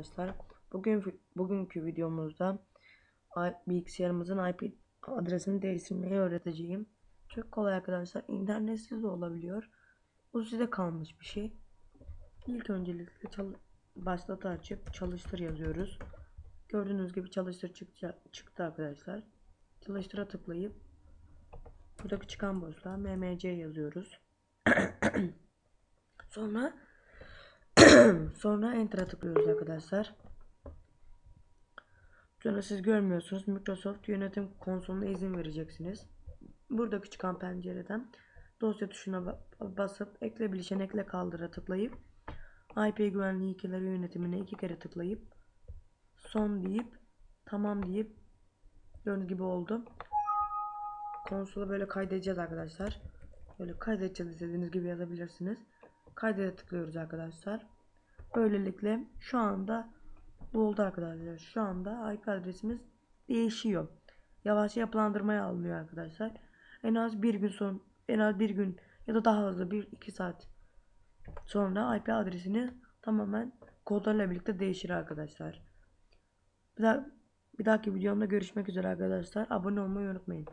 arkadaşlar. Bugün bugünkü videomuzda bilgisayarımızın IP adresini değiştirmeyi öğreteceğim. Çok kolay arkadaşlar. İnternetsiz de olabiliyor. Bu size kalmış bir şey. İlk öncelikle başlat açıp çalıştır yazıyoruz. Gördüğünüz gibi çalıştır çıktı, çıktı arkadaşlar. Çalıştıra tıklayıp buradaki çıkan boşluğa mmc yazıyoruz. Sonra Sonra Enter'a tıklıyoruz arkadaşlar. Sonra siz görmüyorsunuz. Microsoft yönetim konsoluna izin vereceksiniz. Buradaki çıkan pencereden dosya tuşuna ba- basıp ekle bileşen ekle kaldıra tıklayıp IP güvenliği ilkeleri yönetimine iki kere tıklayıp son deyip tamam deyip gördüğünüz gibi oldu. Konsolu böyle kaydedeceğiz arkadaşlar. Böyle kaydedeceğiz istediğiniz gibi yazabilirsiniz. Kaydede tıklıyoruz arkadaşlar. Böylelikle şu anda bu oldu arkadaşlar. Şu anda IP adresimiz değişiyor. Yavaşça yapılandırmaya alınıyor arkadaşlar. En az bir gün son en az bir gün ya da daha hızlı bir iki saat sonra IP adresini tamamen kodlarla birlikte değişir arkadaşlar. Bir, daha, bir dahaki videomda görüşmek üzere arkadaşlar. Abone olmayı unutmayın.